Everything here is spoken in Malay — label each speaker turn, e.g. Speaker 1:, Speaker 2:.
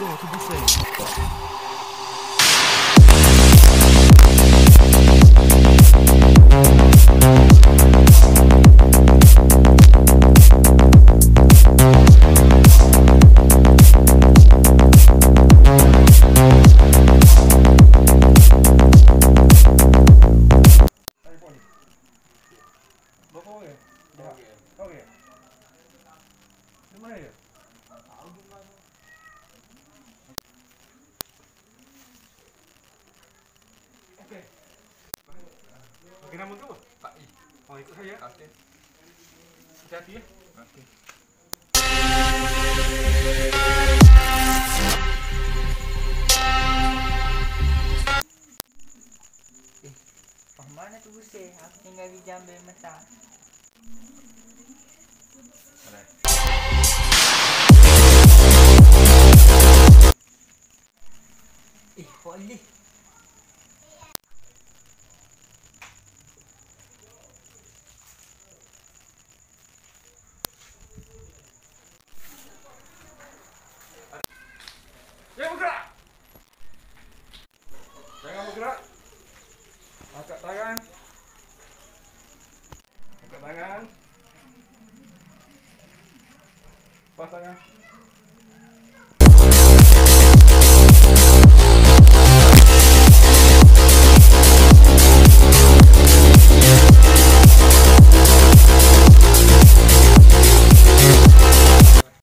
Speaker 1: still to be saved.
Speaker 2: Okay. Okay. Come here. Nama tu apa?
Speaker 3: Pak I.
Speaker 2: Oh ikut saya.
Speaker 3: Okey.
Speaker 2: Hati-hati ya.
Speaker 3: Okey.
Speaker 4: Oh, mana tu busir? Aku tinggal di jambil mentah. Eh, boleh.
Speaker 2: Angkat tangan. Angkat tangan. Pas tangan.